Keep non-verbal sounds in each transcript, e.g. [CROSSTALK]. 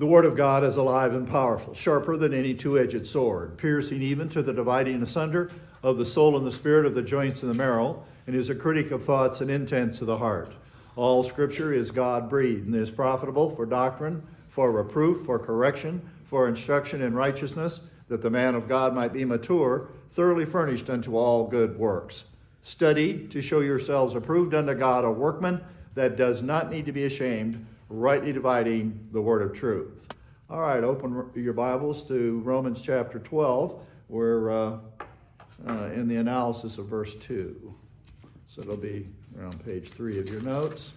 The word of God is alive and powerful, sharper than any two edged sword, piercing even to the dividing asunder of the soul and the spirit, of the joints and the marrow, and is a critic of thoughts and intents of the heart. All scripture is God breathed and is profitable for doctrine, for reproof, for correction, for instruction in righteousness, that the man of God might be mature, thoroughly furnished unto all good works. Study to show yourselves approved unto God, a workman that does not need to be ashamed, rightly dividing the word of truth. All right, open your Bibles to Romans chapter 12. We're uh, uh, in the analysis of verse 2. So it'll be around page 3 of your notes.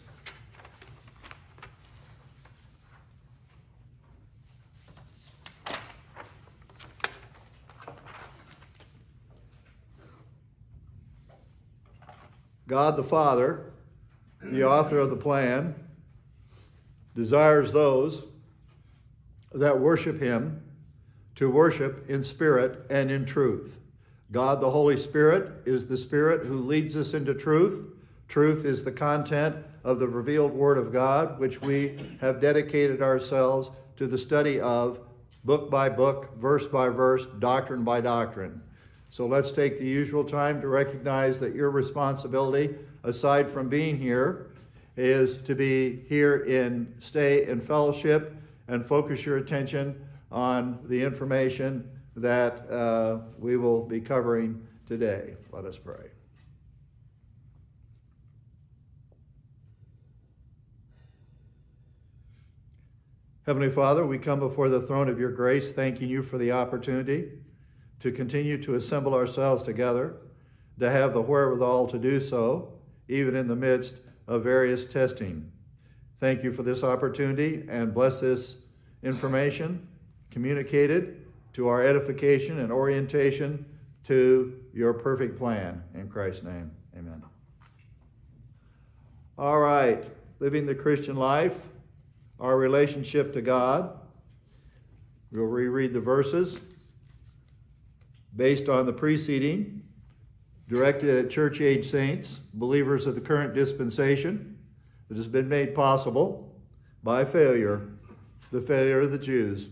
God the Father, the author of the plan, desires those that worship him to worship in spirit and in truth. God the Holy Spirit is the Spirit who leads us into truth. Truth is the content of the revealed Word of God, which we have dedicated ourselves to the study of book by book, verse by verse, doctrine by doctrine. So let's take the usual time to recognize that your responsibility, aside from being here, is to be here in stay in fellowship and focus your attention on the information that uh, we will be covering today. Let us pray. Heavenly Father, we come before the throne of your grace, thanking you for the opportunity to continue to assemble ourselves together, to have the wherewithal to do so, even in the midst of various testing. Thank you for this opportunity and bless this information communicated to our edification and orientation to your perfect plan. In Christ's name, amen. All right, living the Christian life, our relationship to God. We'll reread the verses based on the preceding, directed at church age saints, believers of the current dispensation, that has been made possible by failure, the failure of the Jews.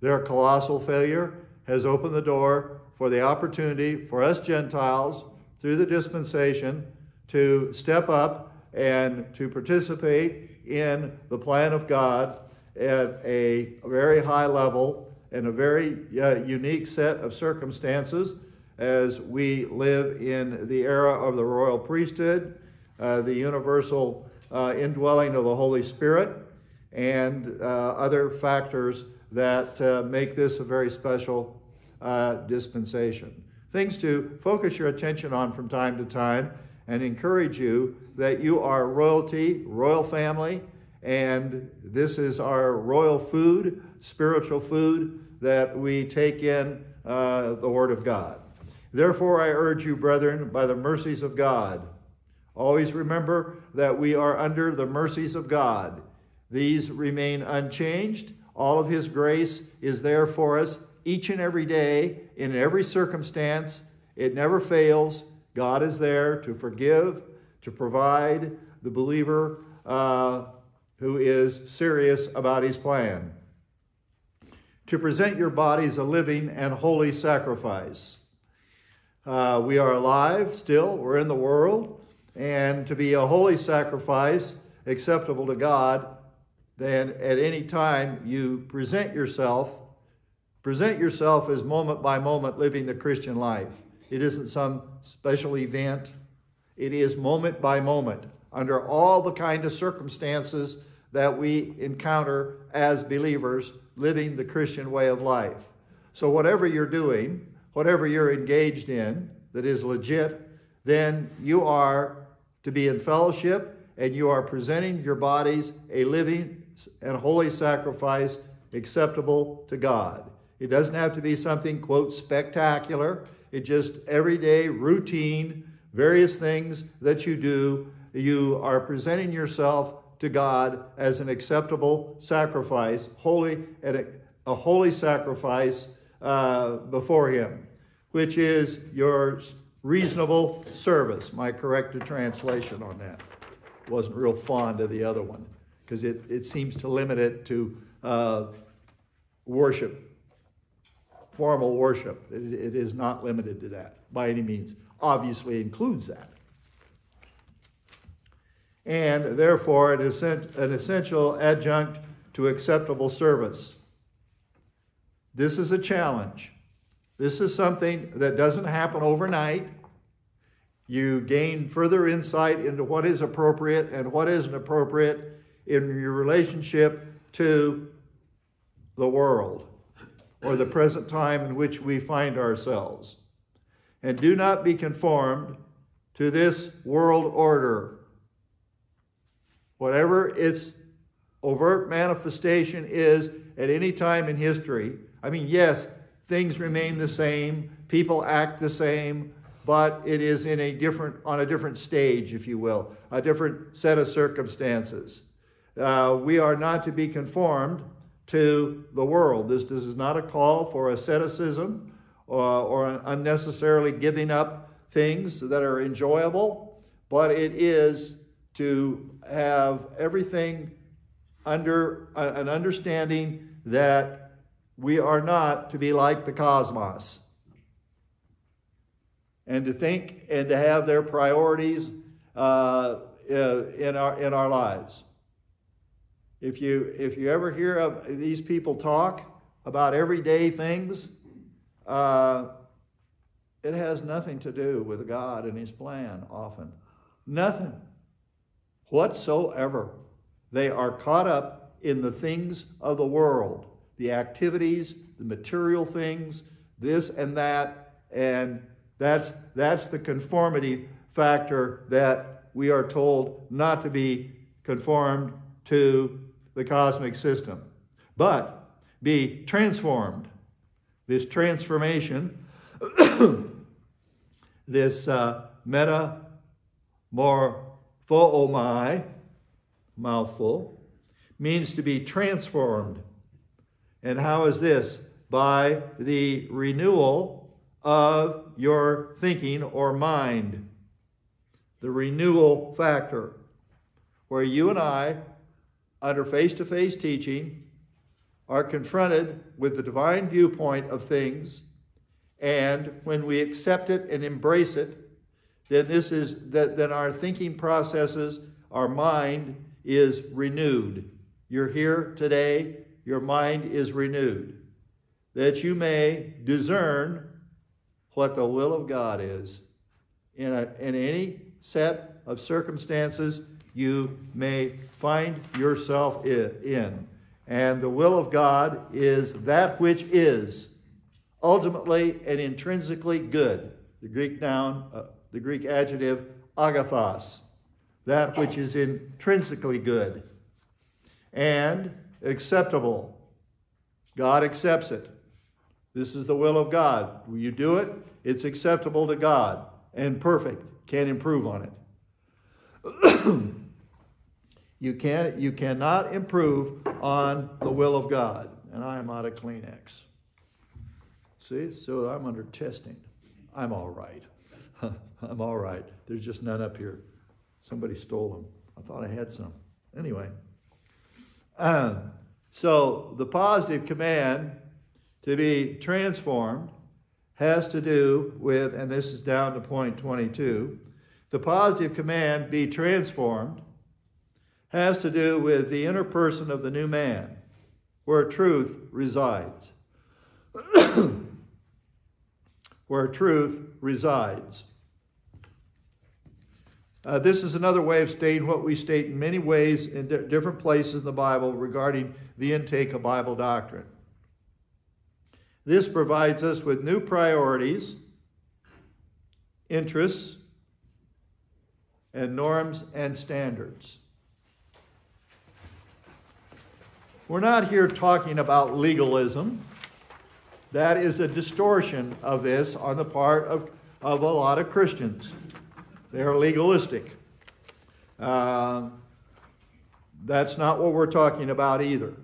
Their colossal failure has opened the door for the opportunity for us Gentiles through the dispensation to step up and to participate in the plan of God at a very high level in a very uh, unique set of circumstances as we live in the era of the royal priesthood, uh, the universal uh, indwelling of the Holy Spirit, and uh, other factors that uh, make this a very special uh, dispensation. Things to focus your attention on from time to time and encourage you that you are royalty, royal family, and this is our royal food, spiritual food that we take in uh, the Word of God. Therefore, I urge you, brethren, by the mercies of God, always remember that we are under the mercies of God. These remain unchanged. All of His grace is there for us each and every day, in every circumstance. It never fails. God is there to forgive, to provide the believer uh, who is serious about his plan. To present your bodies a living and holy sacrifice. Uh, we are alive still, we're in the world, and to be a holy sacrifice acceptable to God, then at any time you present yourself, present yourself as moment by moment living the Christian life. It isn't some special event. It is moment by moment under all the kind of circumstances that we encounter as believers living the Christian way of life. So, whatever you're doing, whatever you're engaged in that is legit, then you are to be in fellowship and you are presenting your bodies a living and holy sacrifice acceptable to God. It doesn't have to be something, quote, spectacular. It just everyday routine, various things that you do. You are presenting yourself to God as an acceptable sacrifice, holy and a, a holy sacrifice uh, before Him, which is your reasonable service. My corrected translation on that wasn't real fond of the other one. because it, it seems to limit it to uh, worship, formal worship. It, it is not limited to that by any means. Obviously, includes that. And therefore, an, an essential adjunct to acceptable service. This is a challenge. This is something that doesn't happen overnight. You gain further insight into what is appropriate and what isn't appropriate in your relationship to the world or the present time in which we find ourselves. And do not be conformed to this world order. Whatever its overt manifestation is at any time in history, I mean, yes, things remain the same, people act the same, but it is in a different, on a different stage, if you will, a different set of circumstances. Uh, we are not to be conformed to the world. This, this is not a call for asceticism or, or unnecessarily giving up things that are enjoyable, but it is to have everything under uh, an understanding that we are not to be like the cosmos and to think and to have their priorities uh, uh, in, our, in our lives. If you, if you ever hear of these people talk about everyday things, uh, it has nothing to do with God and His plan often. Nothing whatsoever. They are caught up in the things of the world, the activities, the material things, this and that, and that's, that's the conformity factor that we are told not to be conformed to the cosmic system, but be transformed. This transformation, [COUGHS] this uh, meta morphomai, mouthful, means to be transformed. And how is this? By the renewal of your thinking or mind. The renewal factor, where you and I, under face to face teaching, are confronted with the divine viewpoint of things, and when we accept it and embrace it, then this is that then our thinking processes, our mind is renewed. You're here today, your mind is renewed, that you may discern what the will of God is. In, a, in any set of circumstances you may find yourself in. And the will of God is that which is ultimately and intrinsically good. The Greek noun, uh, the Greek adjective, agathos, that which is intrinsically good and acceptable. God accepts it. This is the will of God. Will you do it? It's acceptable to God and perfect. Can't improve on it. [CLEARS THROAT] you, can, you cannot improve on the will of God. And I am out of Kleenex. See, so I'm under testing. I'm all right. [LAUGHS] I'm all right. There's just none up here. Somebody stole them. I thought I had some. Anyway. So the positive command to be transformed has to do with, and this is down to point 22, the positive command, be transformed, has to do with the inner person of the new man, where truth resides. [CLEARS THROAT] where truth resides. Uh, this is another way of stating what we state in many ways in di different places in the Bible regarding the intake of Bible doctrine. This provides us with new priorities, interests, and norms and standards. We're not here talking about legalism. That is a distortion of this on the part of, of a lot of Christians. They are legalistic. Uh, that's not what we're talking about either.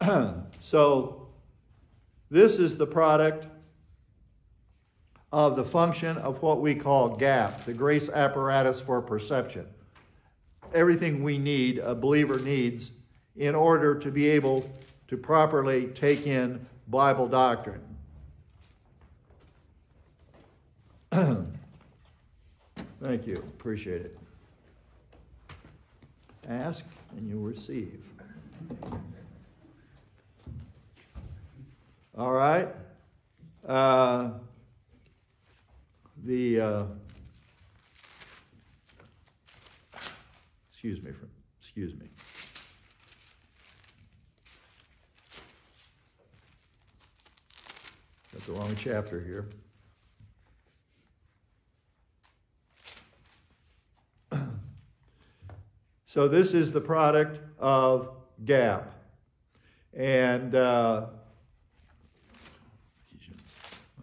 [CLEARS THROAT] so, this is the product of the function of what we call GAP, the grace apparatus for perception. everything we need, a believer needs, in order to be able to properly take in Bible doctrine. [CLEARS THROAT] Thank you. Appreciate it. Ask and you'll receive. All right. Uh, the uh, excuse me, excuse me. Got the wrong chapter here. So this is the product of gap. And uh,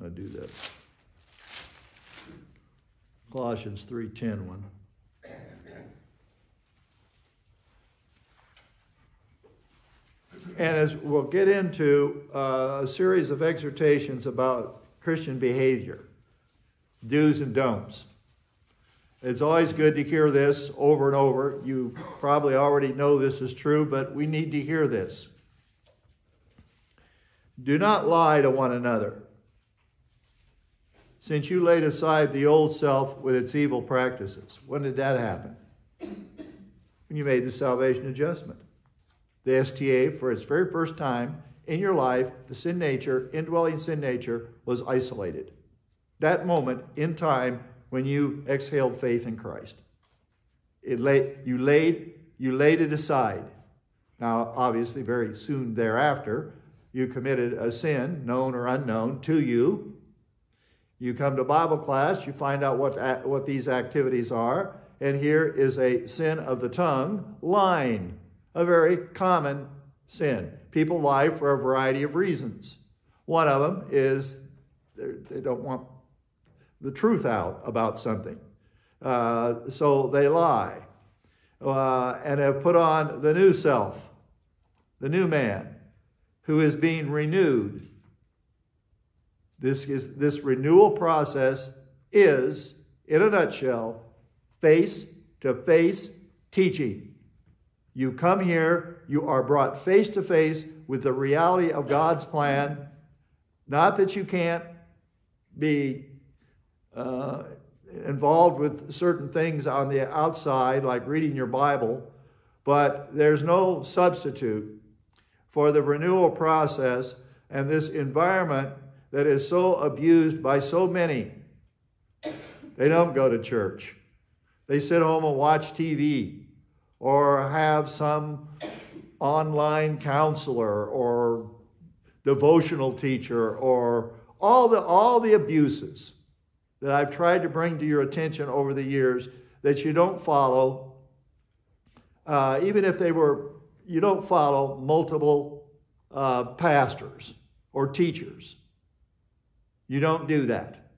I do this. Colossians 3.10 one. And as we'll get into uh, a series of exhortations about Christian behavior, do's and don'ts. It's always good to hear this over and over. You probably already know this is true, but we need to hear this. Do not lie to one another, since you laid aside the old self with its evil practices. When did that happen? When you made the salvation adjustment the STA, for its very first time in your life, the sin nature, indwelling sin nature, was isolated. That moment in time when you exhaled faith in Christ. It lay, you, laid, you laid it aside. Now, obviously, very soon thereafter, you committed a sin, known or unknown, to you. You come to Bible class, you find out what, what these activities are, and here is a sin of the tongue, lying a very common sin. People lie for a variety of reasons. One of them is they don't want the truth out about something. Uh, so they lie uh, and have put on the new self, the new man, who is being renewed. This, is, this renewal process is, in a nutshell, face to face teaching. You come here, you are brought face to face with the reality of God's plan. Not that you can't be uh, involved with certain things on the outside, like reading your Bible, but there's no substitute for the renewal process and this environment that is so abused by so many. They don't go to church. They sit home and watch TV or have some online counselor or devotional teacher or all the, all the abuses that I've tried to bring to your attention over the years that you don't follow, uh, even if they were, you don't follow multiple uh, pastors or teachers. You don't do that.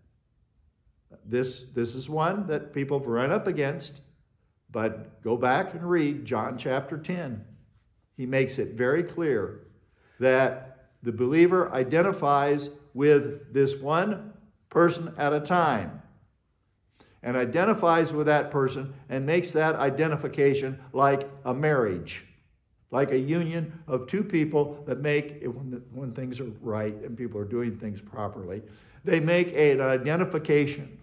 This, this is one that people have run up against but go back and read John chapter 10. He makes it very clear that the believer identifies with this one person at a time and identifies with that person and makes that identification like a marriage, like a union of two people that make, when, the, when things are right and people are doing things properly, they make an identification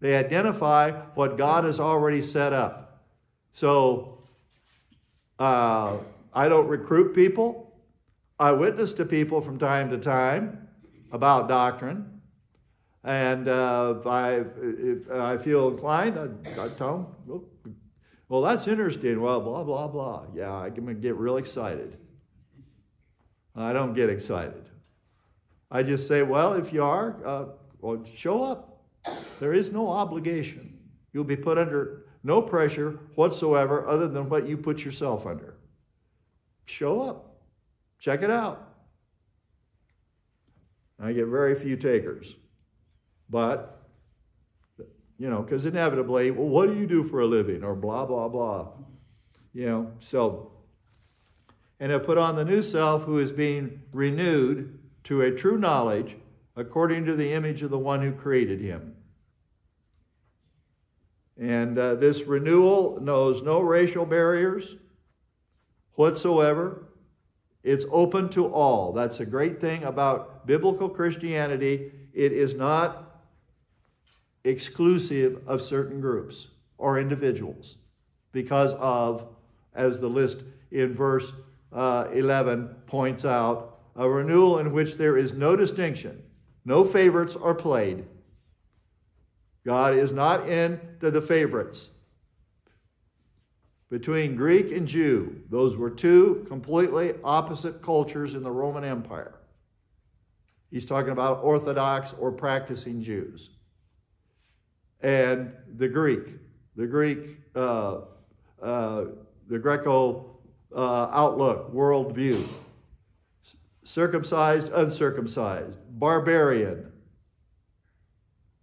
they identify what God has already set up. So uh, I don't recruit people. I witness to people from time to time about doctrine. And uh, if, I, if I feel inclined, I, I tell them, well, that's interesting. Well, blah, blah, blah. Yeah, I can get real excited. I don't get excited. I just say, well, if you are, uh, well, show up. There is no obligation. You'll be put under no pressure whatsoever other than what you put yourself under. Show up. Check it out. I get very few takers. But, you know, because inevitably, well, what do you do for a living? Or blah, blah, blah. You know, so, and have put on the new self who is being renewed to a true knowledge according to the image of the one who created him. And uh, this renewal knows no racial barriers whatsoever. It's open to all. That's a great thing about biblical Christianity. It is not exclusive of certain groups or individuals because of, as the list in verse uh, 11 points out, a renewal in which there is no distinction, no favorites are played. God is not into the favorites. Between Greek and Jew, those were two completely opposite cultures in the Roman Empire. He's talking about Orthodox or practicing Jews. And the Greek, the Greek, uh, uh, the Greco uh, outlook, worldview. Circumcised, uncircumcised, barbarian.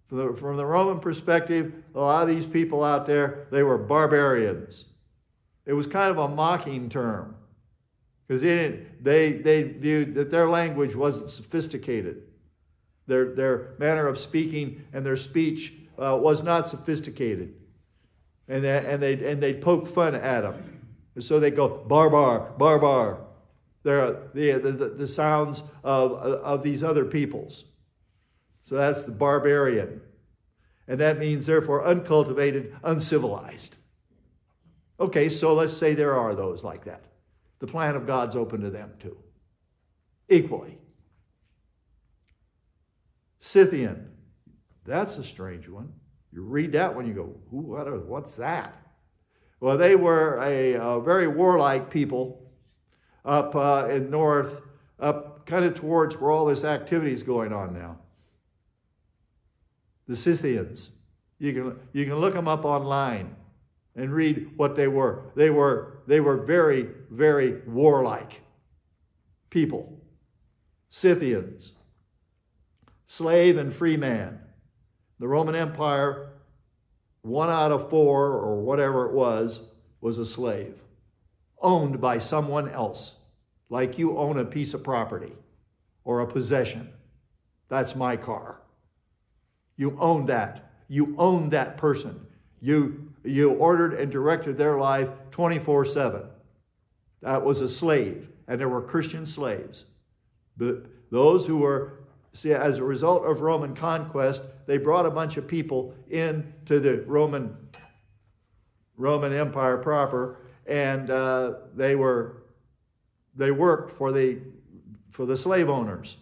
From the, from the Roman perspective, a lot of these people out there, they were barbarians. It was kind of a mocking term because they, they, they viewed that their language wasn't sophisticated. Their, their manner of speaking and their speech uh, was not sophisticated. And, they, and, they'd, and they'd poke fun at them. And so they go barbar, barbar. They're the, the, the sounds of, of these other peoples. So that's the barbarian. And that means, therefore, uncultivated, uncivilized. Okay, so let's say there are those like that. The plan of God's open to them too, equally. Scythian, that's a strange one. You read that one, you go, what, what's that? Well, they were a, a very warlike people up uh, in north, up kind of towards where all this activity is going on now. The Scythians. You can, you can look them up online and read what they were. They were, they were very, very warlike people. Scythians. Slave and free man. The Roman Empire one out of four or whatever it was was a slave, owned by someone else, like you own a piece of property or a possession. That's my car. You own that. You own that person. You, you ordered and directed their life 24 7. That was a slave, and there were Christian slaves. But those who were See, as a result of Roman conquest, they brought a bunch of people into the Roman, Roman Empire proper, and uh, they were they worked for the for the slave owners.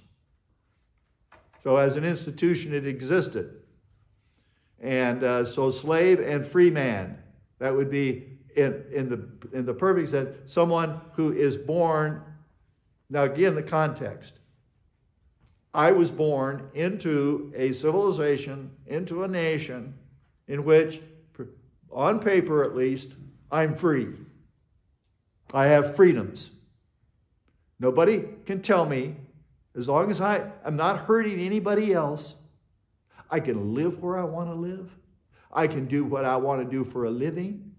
So as an institution, it existed. And uh, so slave and free man, that would be in, in, the, in the perfect sense, someone who is born, now again, the context. I was born into a civilization, into a nation in which, on paper at least, I'm free. I have freedoms. Nobody can tell me, as long as I am not hurting anybody else, I can live where I want to live. I can do what I want to do for a living.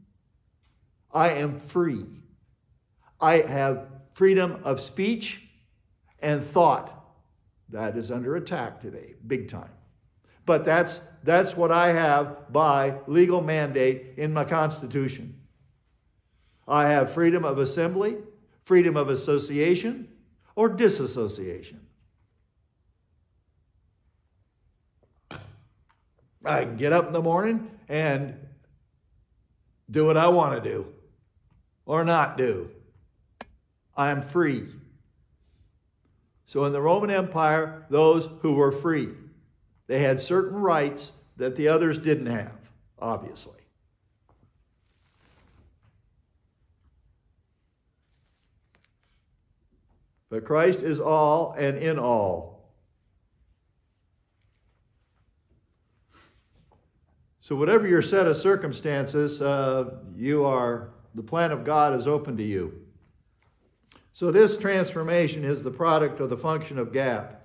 I am free. I have freedom of speech and thought. That is under attack today, big time. But that's, that's what I have by legal mandate in my Constitution. I have freedom of assembly, freedom of association, or disassociation. I can get up in the morning and do what I want to do or not do. I'm free. So in the Roman Empire, those who were free, they had certain rights that the others didn't have, obviously. But Christ is all and in all. So, whatever your set of circumstances, uh, you are, the plan of God is open to you. So this transformation is the product of the function of gap.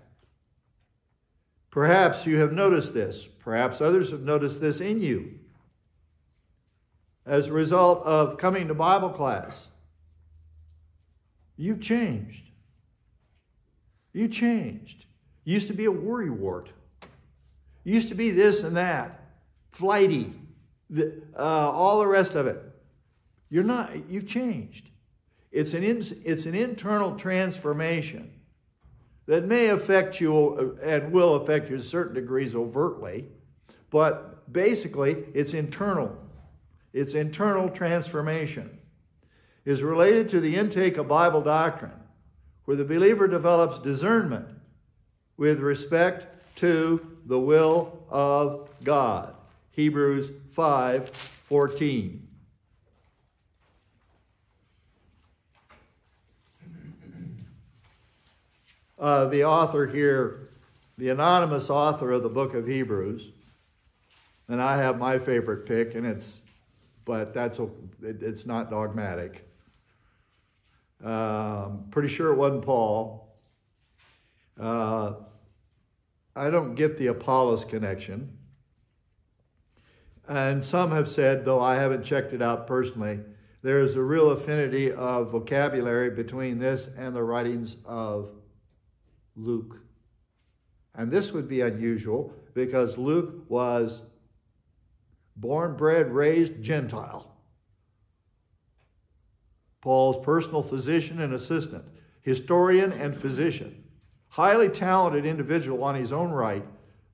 Perhaps you have noticed this. Perhaps others have noticed this in you. As a result of coming to Bible class, you've changed. You changed. You used to be a worrywart. You used to be this and that, flighty, uh, all the rest of it. You're not, you've changed. It's an, in, it's an internal transformation that may affect you uh, and will affect you to certain degrees overtly, but basically it's internal. It's internal transformation. Is related to the intake of Bible doctrine, where the believer develops discernment with respect to the will of God. Hebrews 5 14. Uh, the author here, the anonymous author of the book of Hebrews, and I have my favorite pick, and it's, but that's a, it, it's not dogmatic. Um, pretty sure it wasn't Paul. Uh, I don't get the Apollos connection. And some have said, though I haven't checked it out personally, there is a real affinity of vocabulary between this and the writings of Luke. And this would be unusual because Luke was born, bred, raised Gentile. Paul's personal physician and assistant, historian and physician, highly talented individual on his own right,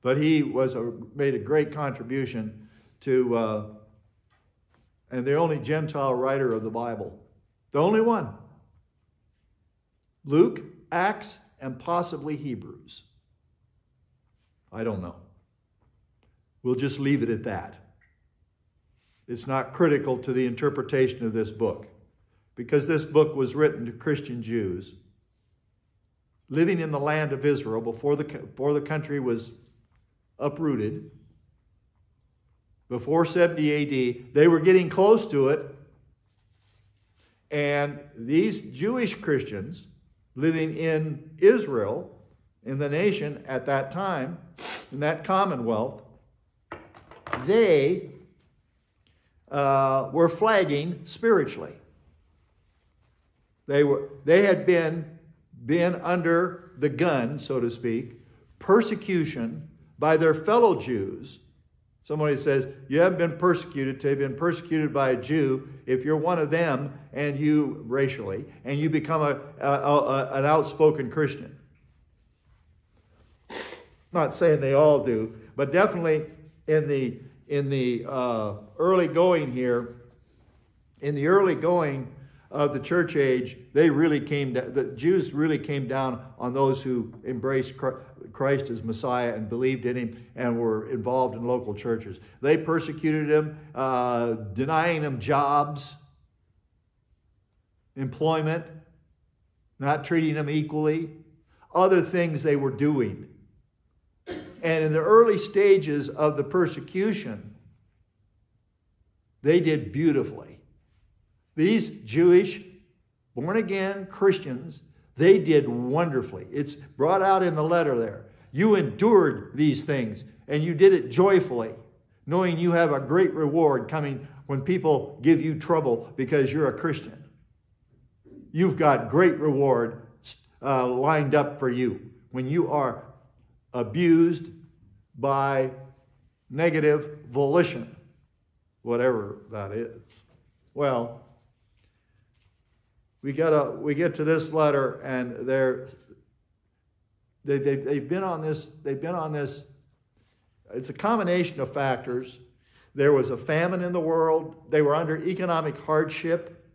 but he was a, made a great contribution to, uh, and the only Gentile writer of the Bible. The only one. Luke, Acts, and possibly Hebrews. I don't know. We'll just leave it at that. It's not critical to the interpretation of this book because this book was written to Christian Jews living in the land of Israel before the, before the country was uprooted before 70 AD. They were getting close to it. And these Jewish Christians living in Israel, in the nation at that time, in that commonwealth, they uh, were flagging spiritually. They, were, they had been, been under the gun, so to speak, persecution by their fellow Jews Somebody says, You haven't been persecuted they've been persecuted by a Jew. If you're one of them, and you racially, and you become a, a, a an outspoken Christian. not saying they all do, but definitely in the in the uh, early going here, in the early going of the church age, they really came. the Jews really came down on those who embraced Christ, Christ as Messiah and believed in him and were involved in local churches. They persecuted him, uh, denying him jobs, employment, not treating him equally, other things they were doing. And in the early stages of the persecution, they did beautifully. These Jewish, born again Christians they did wonderfully. It's brought out in the letter there. You endured these things and you did it joyfully, knowing you have a great reward coming when people give you trouble because you're a Christian. You've got great reward uh, lined up for you when you are abused by negative volition, whatever that is. Well, we get, a, we get to this letter and they're, they, they, they've been on this, they've been on this, it's a combination of factors. There was a famine in the world. They were under economic hardship.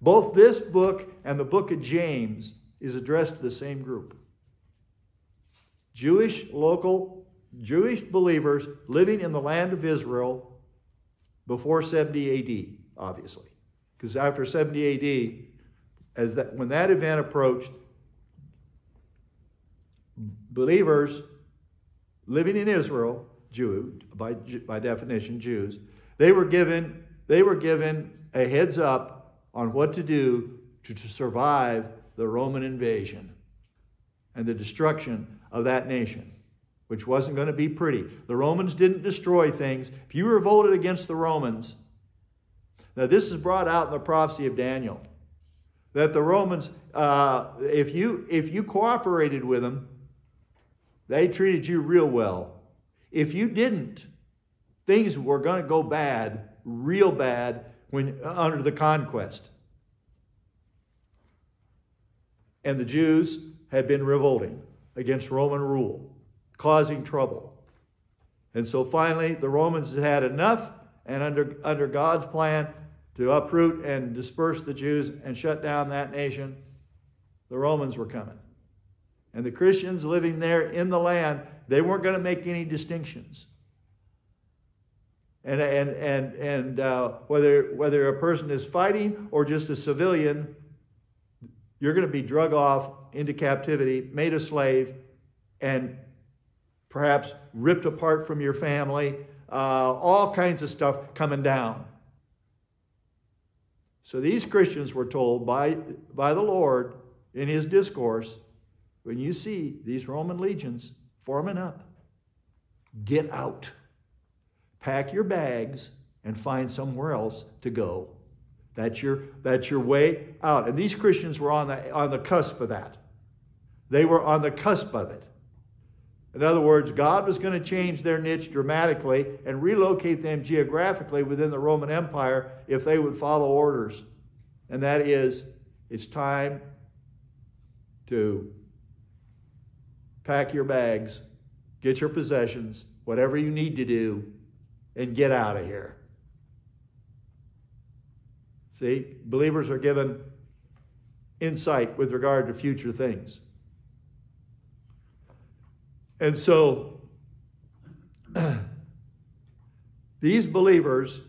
Both this book and the book of James is addressed to the same group. Jewish local Jewish believers living in the land of Israel before 70 AD, obviously. Because after 70 AD, as that when that event approached, believers living in Israel, Jew by, by definition Jews, they were given they were given a heads up on what to do to, to survive the Roman invasion and the destruction of that nation, which wasn't going to be pretty. The Romans didn't destroy things. If you revolted against the Romans, now this is brought out in the prophecy of Daniel that the Romans, uh, if, you, if you cooperated with them, they treated you real well. If you didn't, things were going to go bad real bad when uh, under the conquest. And the Jews had been revolting against Roman rule, causing trouble. And so finally, the Romans had had enough, and under, under God's plan to uproot and disperse the Jews and shut down that nation, the Romans were coming. And the Christians living there in the land, they weren't going to make any distinctions. And, and, and, and uh, whether, whether a person is fighting or just a civilian, you're going to be drug off into captivity, made a slave, and perhaps ripped apart from your family, uh, all kinds of stuff coming down. So these Christians were told by, by the Lord in his discourse when you see these Roman legions forming up, get out. Pack your bags and find somewhere else to go. That's your, that's your way out. And these Christians were on the, on the cusp of that. They were on the cusp of it. In other words, God was going to change their niche dramatically and relocate them geographically within the Roman Empire if they would follow orders. And that is, it's time to pack your bags, get your possessions, whatever you need to do, and get out of here. See, believers are given insight with regard to future things. And so, [CLEARS THROAT] these believers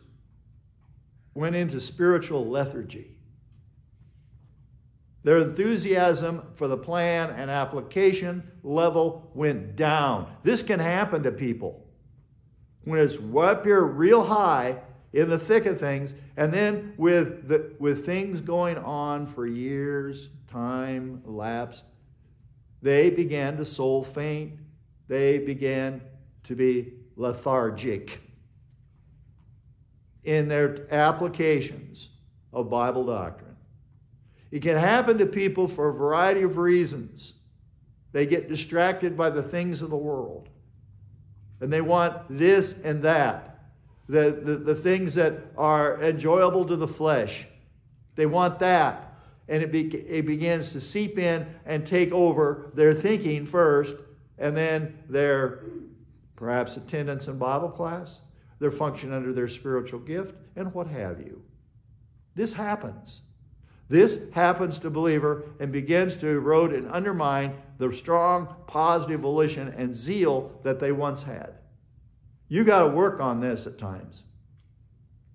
went into spiritual lethargy. Their enthusiasm for the plan and application level went down. This can happen to people. When it's up here real high in the thick of things, and then with, the, with things going on for years, time elapsed, they began to soul faint they began to be lethargic in their applications of Bible doctrine. It can happen to people for a variety of reasons. They get distracted by the things of the world, and they want this and that, the, the, the things that are enjoyable to the flesh. They want that, and it, be, it begins to seep in and take over their thinking first and then their perhaps attendance in Bible class, their function under their spiritual gift, and what have you. This happens. This happens to believer and begins to erode and undermine the strong positive volition and zeal that they once had. You got to work on this at times.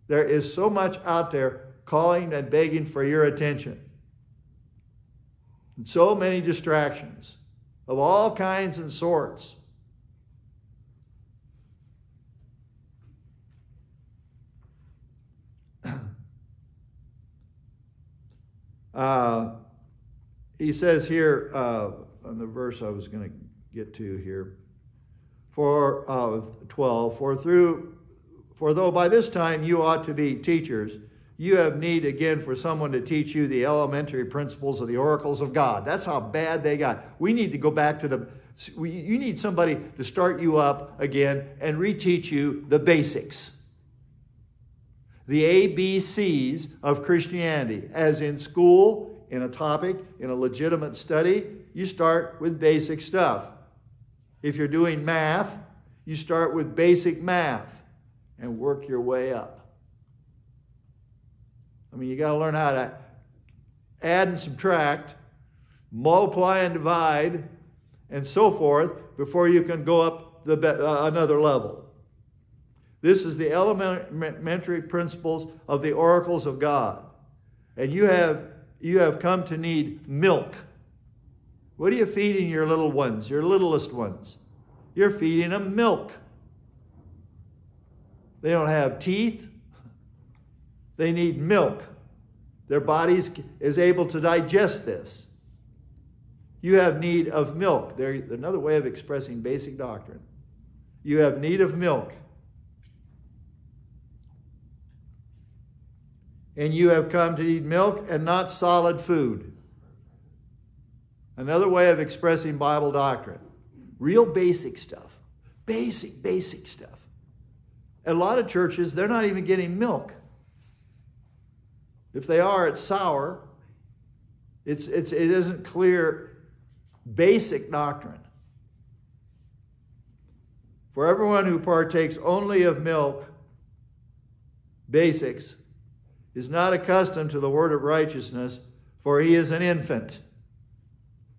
There is so much out there calling and begging for your attention. And so many distractions of all kinds and sorts. Uh, he says here, uh, on the verse I was going to get to here, for uh, 12, for through, for though by this time you ought to be teachers, you have need again for someone to teach you the elementary principles of the oracles of God. That's how bad they got. We need to go back to the, you need somebody to start you up again and reteach you the basics. The ABCs of Christianity. As in school, in a topic, in a legitimate study, you start with basic stuff. If you're doing math, you start with basic math and work your way up. I mean, you got to learn how to add and subtract, multiply and divide, and so forth before you can go up the, uh, another level. This is the elementary principles of the oracles of God. And you have, you have come to need milk. What are you feeding your little ones, your littlest ones? You're feeding them milk. They don't have teeth, they need milk. Their bodies is able to digest this. You have need of milk. There's another way of expressing basic doctrine. You have need of milk. And you have come to eat milk and not solid food. Another way of expressing Bible doctrine. Real basic stuff. Basic, basic stuff. A lot of churches, they're not even getting milk. If they are, it's sour. It's, it's, it isn't clear basic doctrine. For everyone who partakes only of milk, basics, is not accustomed to the word of righteousness, for he is an infant,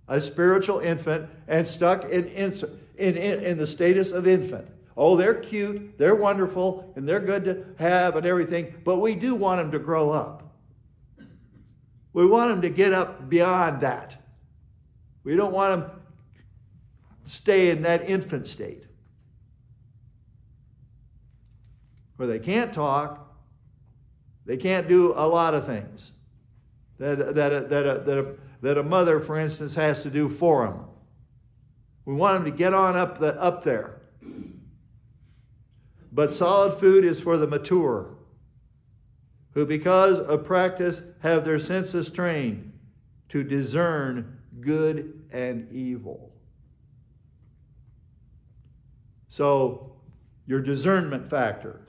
a spiritual infant, and stuck in, in, in, in the status of infant. Oh, they're cute, they're wonderful, and they're good to have and everything, but we do want them to grow up. We want them to get up beyond that. We don't want them stay in that infant state where they can't talk, they can't do a lot of things that, that, that, that, that a mother, for instance, has to do for them. We want them to get on up, the, up there. But solid food is for the mature who because of practice have their senses trained to discern good and evil. So, your discernment factor.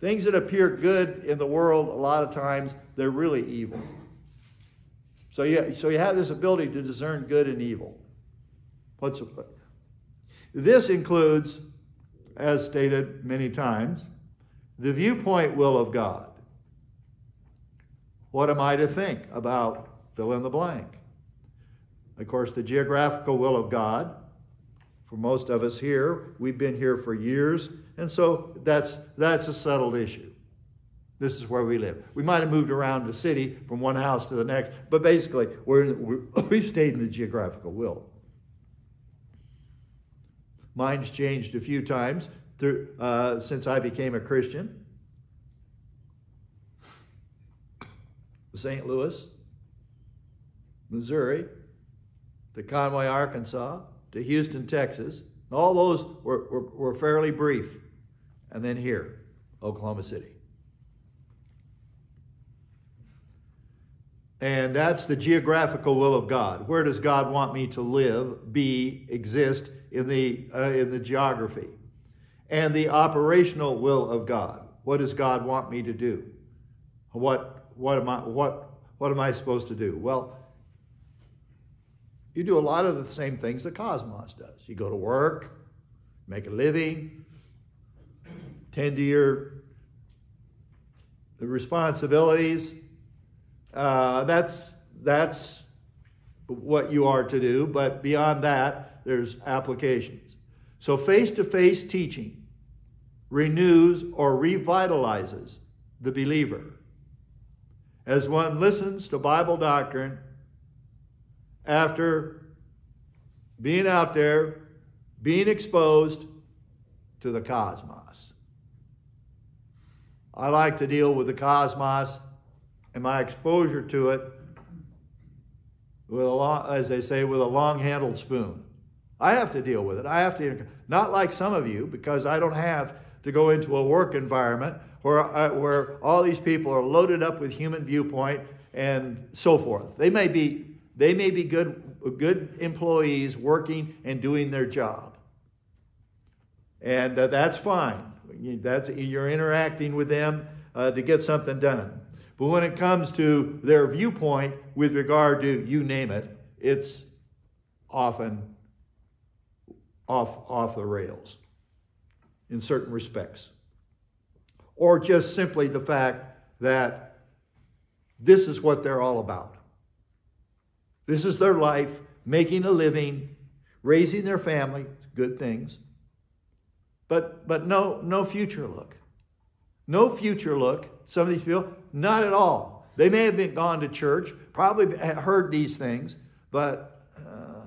Things that appear good in the world, a lot of times, they're really evil. So you, so you have this ability to discern good and evil. What's this includes, as stated many times, the viewpoint will of God. What am I to think about fill in the blank? Of course, the geographical will of God. For most of us here, we've been here for years, and so that's, that's a settled issue. This is where we live. We might have moved around the city from one house to the next, but basically, we're, we're [LAUGHS] we've stayed in the geographical will. Mine's changed a few times through, uh, since I became a Christian. St. Louis, Missouri, to Conway, Arkansas, to Houston, Texas. All those were, were, were fairly brief. And then here, Oklahoma City. And that's the geographical will of God. Where does God want me to live, be, exist in the, uh, in the geography? And the operational will of God. What does God want me to do? What what am I, what, what am I supposed to do? Well, you do a lot of the same things the cosmos does. You go to work, make a living, tend to your responsibilities. Uh, that's, that's what you are to do, but beyond that, there's applications. So face-to-face -face teaching renews or revitalizes the believer as one listens to Bible doctrine after being out there, being exposed to the cosmos. I like to deal with the cosmos and my exposure to it with a long, as they say, with a long-handled spoon. I have to deal with it. I have to, not like some of you, because I don't have to go into a work environment where, uh, where all these people are loaded up with human viewpoint and so forth. They may be, they may be good, good employees working and doing their job. And uh, that's fine. That's, you're interacting with them uh, to get something done. But when it comes to their viewpoint with regard to you name it, it's often off, off the rails in certain respects or just simply the fact that this is what they're all about. This is their life, making a living, raising their family, good things. But, but no, no future look. No future look. Some of these people, not at all. They may have been gone to church, probably heard these things, but uh,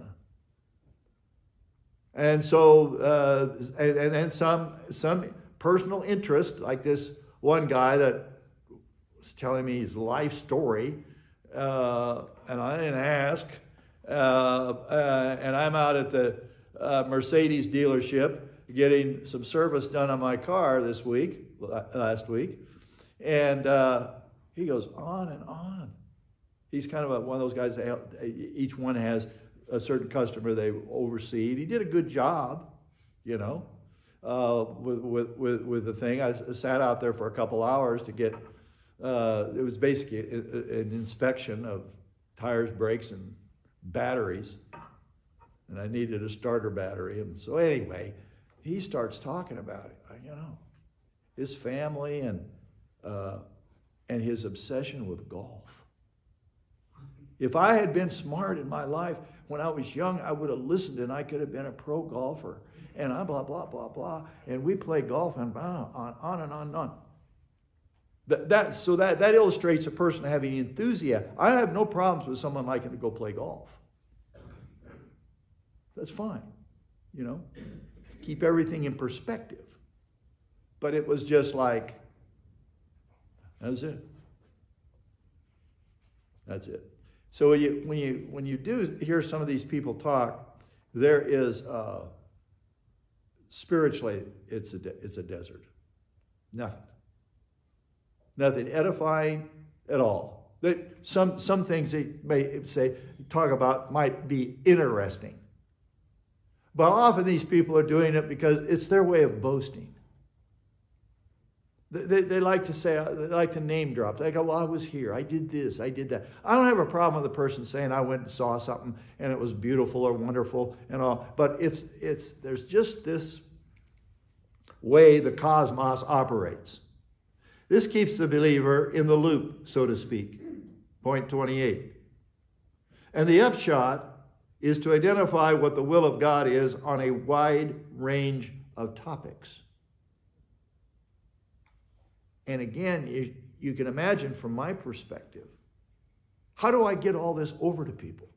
and so uh, and, and then some some personal interest, like this one guy that was telling me his life story, uh, and I didn't ask. Uh, uh, and I'm out at the uh, Mercedes dealership getting some service done on my car this week, last week, and uh, he goes on and on. He's kind of a, one of those guys that each one has a certain customer they oversee. And He did a good job, you know. uh, with, with, with, with the thing. I sat out there for a couple hours to get, uh, it was basically an inspection of tires, brakes, and batteries. And I needed a starter battery. And so, anyway, he starts talking about it. You know, his family and, uh, and his obsession with golf. If I had been smart in my life when I was young, I would have listened and I could have been a pro golfer. And I blah, blah, blah, blah. And we play golf and on, on, on and on and on. That, that, so that, that illustrates a person having enthusiasm. I have no problems with someone liking to go play golf. That's fine, you know. Keep everything in perspective. But it was just like, that's it. That's it. So when you when you when you do hear some of these people talk, there is uh, spiritually it's a it's a desert. Nothing. Nothing edifying at all. That some some things they may say talk about might be interesting, but often these people are doing it because it's their way of boasting. They, they like to say, uh, they like to name drop. They go, well, I was here. I did this. I did that. I don't have a problem with a person saying I went and saw something and it was beautiful or wonderful and all. But it's, it's, there's just this way the cosmos operates. This keeps the believer in the loop, so to speak. Point 28. And the upshot is to identify what the will of God is on a wide range of topics. And again, you, can imagine from my perspective, how do I get all this over to people?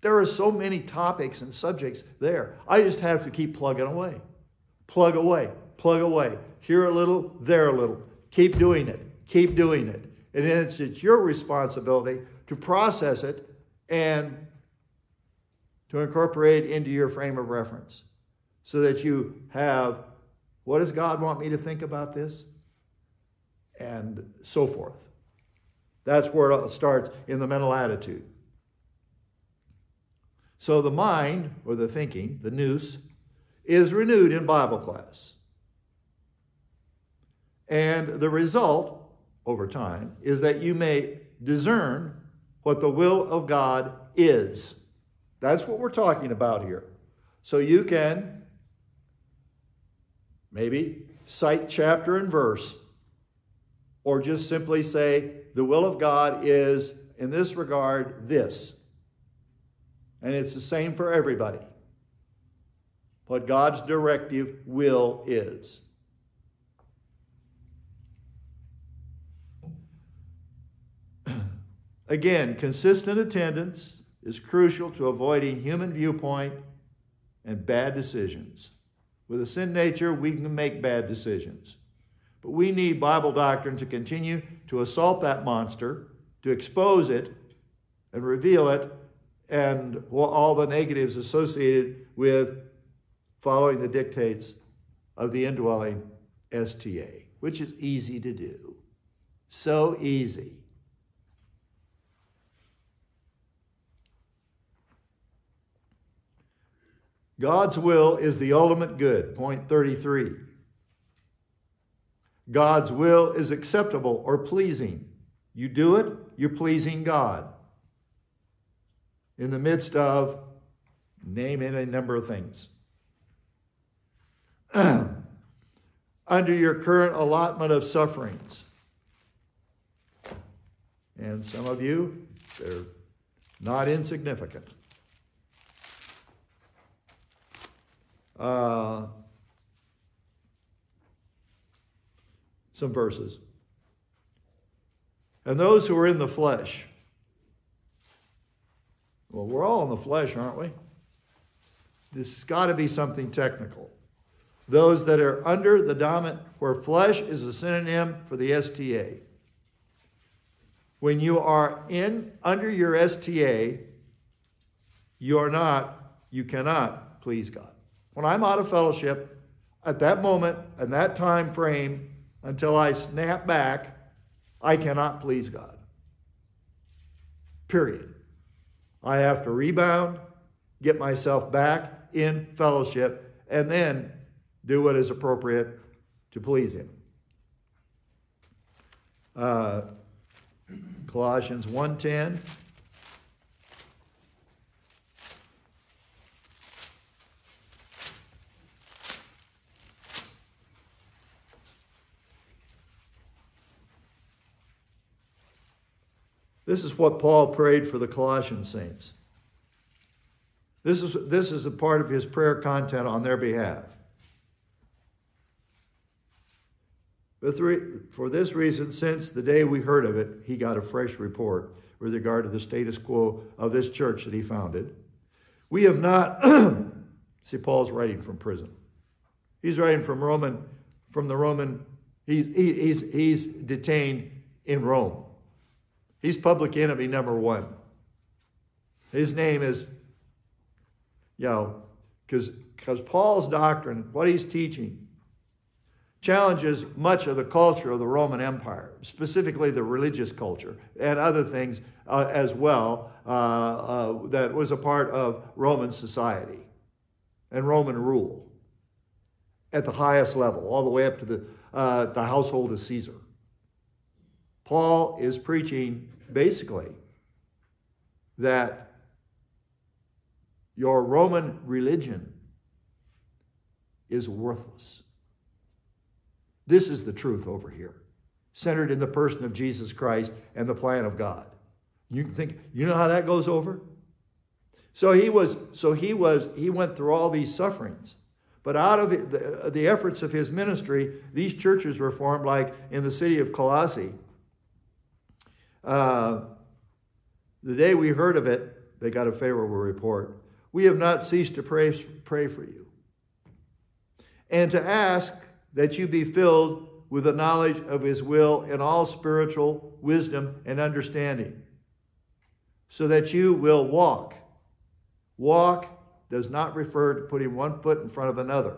There are so many topics and subjects there. I just have to keep plugging away. Plug away, plug away. Here a little, there a little. Keep doing it, keep doing it. And it's, it's your responsibility to process it and to incorporate into your frame of reference so that you have what does God want me to think about this? and so forth. That's where it starts in the mental attitude. So the mind, or the thinking, the nous, is renewed in Bible class. And the result, over time, is that you may discern what the will of God is. That's what we're talking about here. So you can maybe cite chapter and verse or just simply say, the will of God is, in this regard, this. And it's the same for everybody. What God's directive will is. [CLEARS THROAT] Again, consistent attendance is crucial to avoiding human viewpoint and bad decisions. With a sin nature, we can make bad decisions. But we need Bible doctrine to continue to assault that monster, to expose it and reveal it, and all the negatives associated with following the dictates of the indwelling STA, which is easy to do. So easy. God's will is the ultimate good. Point 33. God's will is acceptable or pleasing. You do it, you're pleasing God. In the midst of, name any number of things. [CLEARS THROAT] Under your current allotment of sufferings. And some of you, they're not insignificant. Uh, some verses. And those who are in the flesh. Well, we're all in the flesh, aren't we? This has got to be something technical. Those that are under the dominant, where flesh is a synonym for the STA. When you are in under your STA, you are not, you cannot please God. When I'm out of fellowship, at that moment, and that time frame, until I snap back, I cannot please God. Period. I have to rebound, get myself back in fellowship, and then do what is appropriate to please him. Uh, Colossians 1.10 This is what Paul prayed for the Colossian saints. This is, this is a part of his prayer content on their behalf. For this reason, since the day we heard of it, he got a fresh report with regard to the status quo of this church that he founded. We have not, [CLEARS THROAT] see, Paul's writing from prison. He's writing from Roman, from the Roman, he's, he's, he's detained in Rome. He's public enemy number one. His name is, you know, because Paul's doctrine, what he's teaching, challenges much of the culture of the Roman Empire, specifically the religious culture and other things uh, as well uh, uh, that was a part of Roman society and Roman rule at the highest level, all the way up to the, uh, the household of Caesar. Paul is preaching basically that your Roman religion is worthless. This is the truth over here, centered in the person of Jesus Christ and the plan of God. You can think, you know how that goes over? So he was, so he was, he went through all these sufferings. But out of the, the efforts of his ministry, these churches were formed, like in the city of Colossae, uh, the day we heard of it, they got a favorable report. We have not ceased to pray, pray for you and to ask that you be filled with the knowledge of his will in all spiritual wisdom and understanding, so that you will walk. Walk does not refer to putting one foot in front of another.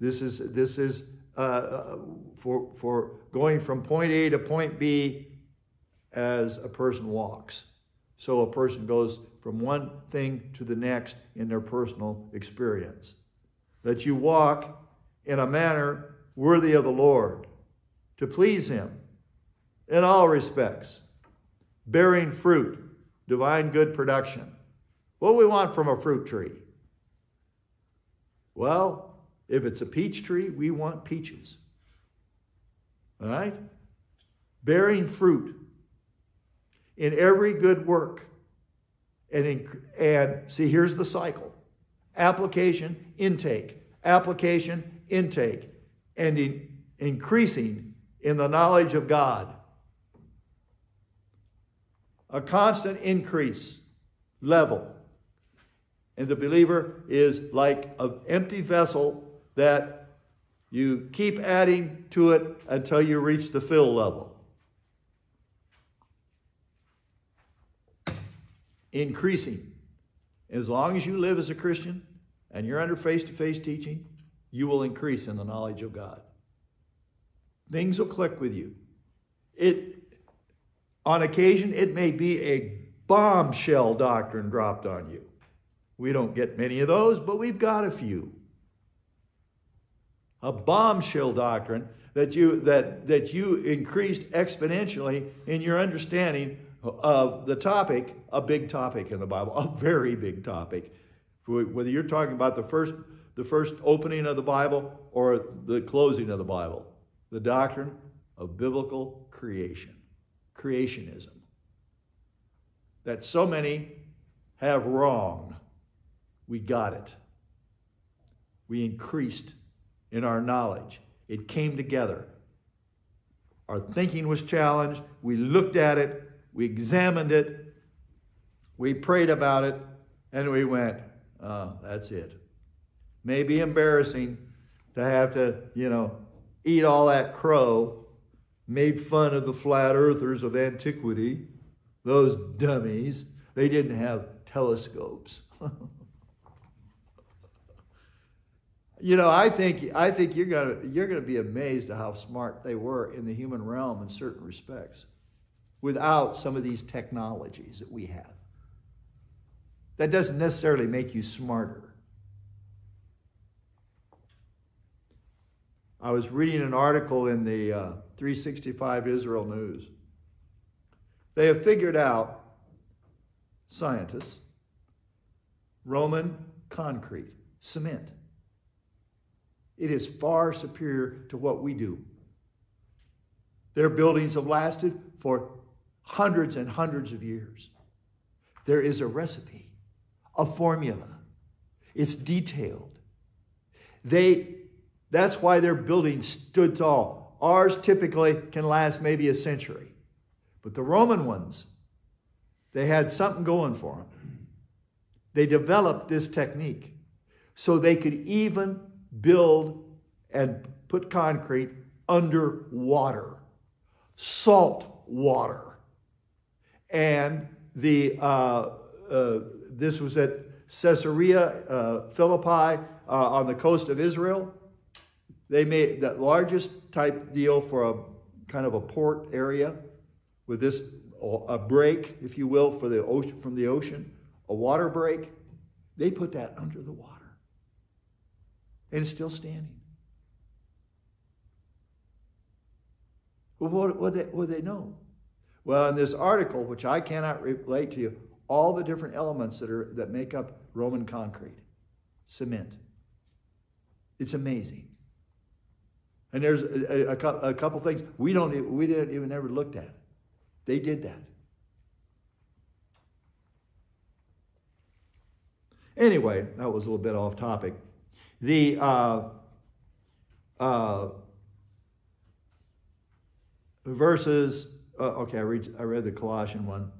This is, this is uh, uh for, for going from point A to point B as a person walks. So a person goes from one thing to the next in their personal experience. That you walk in a manner worthy of the Lord, to please Him in all respects, bearing fruit, divine good production. What we want from a fruit tree? Well, if it's a peach tree, we want peaches. All right? Bearing fruit in every good work. And, in, and see, here's the cycle application, intake, application, intake, and in, increasing in the knowledge of God. A constant increase level. And the believer is like an empty vessel that you keep adding to it until you reach the fill level. Increasing. As long as you live as a Christian and you're under face to face teaching, you will increase in the knowledge of God. Things will click with you. It, on occasion, it may be a bombshell doctrine dropped on you. We don't get many of those, but we've got a few. A bombshell doctrine that you that that you increased exponentially in your understanding of the topic, a big topic in the Bible, a very big topic. Whether you're talking about the first, the first opening of the Bible or the closing of the Bible, the doctrine of biblical creation, creationism, that so many have wrong. We got it. We increased in our knowledge. It came together. Our thinking was challenged. We looked at it we examined it, we prayed about it, and we went, oh, that's it. May be embarrassing to have to, you know, eat all that crow, made fun of the flat earthers of antiquity, those dummies. They didn't have telescopes. [LAUGHS] you know, I think I think you're gonna you're gonna be amazed at how smart they were in the human realm in certain respects without some of these technologies that we have. That doesn't necessarily make you smarter. I was reading an article in the uh, 365 Israel News. They have figured out, scientists, Roman concrete, cement. It is far superior to what we do. Their buildings have lasted for hundreds and hundreds of years. There is a recipe, a formula. It's detailed. They, that's why their buildings stood tall. Ours typically can last maybe a century. But the Roman ones, they had something going for them. They developed this technique so they could even build and put concrete under water, salt water. And the, uh, uh, this was at Caesarea uh, Philippi uh, on the coast of Israel. They made that largest type deal for a kind of a port area with this a break, if you will, for the ocean from the ocean, a water break. They put that under the water. And it's still standing. What, what, they, what they know? Well, in this article, which I cannot relate to you, all the different elements that, are, that make up Roman concrete, cement. It's amazing. And there's a, a, a couple things we don't we didn't even ever looked at. They did that. Anyway, that was a little bit off topic. The uh, uh, verses, uh, okay, I read, I read the Colossian one.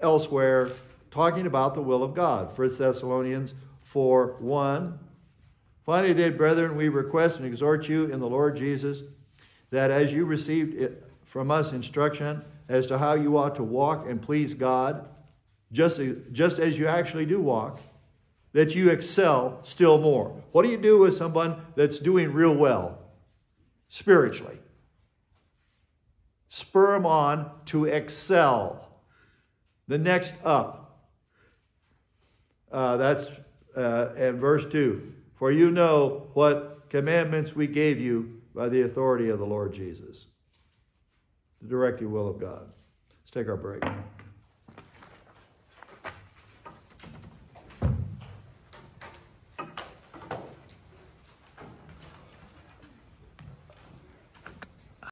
Elsewhere, talking about the will of God. 1 Thessalonians 4 1. Finally, then, brethren, we request and exhort you in the Lord Jesus that as you received it from us instruction as to how you ought to walk and please God, just, just as you actually do walk, that you excel still more. What do you do with someone that's doing real well spiritually? Spur them on to excel. The next up. Uh, that's uh, verse 2. For you know what commandments we gave you by the authority of the Lord Jesus. The directive will of God. Let's take our break.